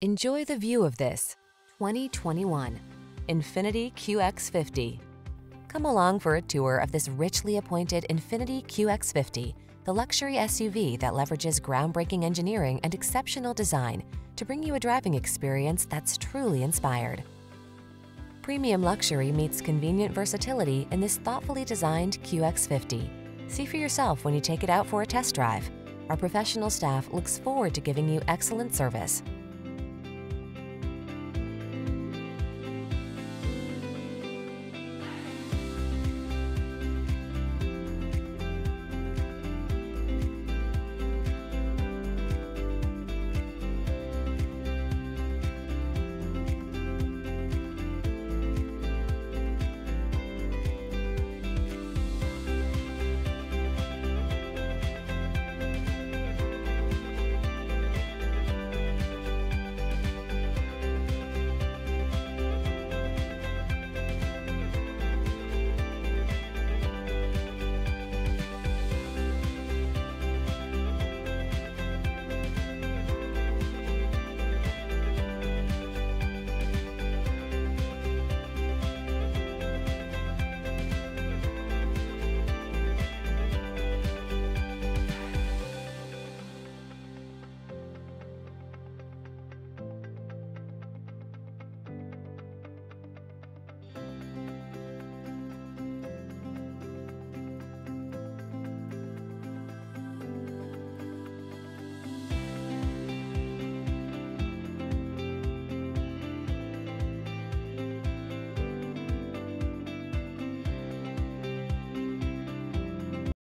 Enjoy the view of this 2021 Infiniti QX50. Come along for a tour of this richly appointed Infiniti QX50, the luxury SUV that leverages groundbreaking engineering and exceptional design to bring you a driving experience that's truly inspired. Premium luxury meets convenient versatility in this thoughtfully designed QX50. See for yourself when you take it out for a test drive. Our professional staff looks forward to giving you excellent service.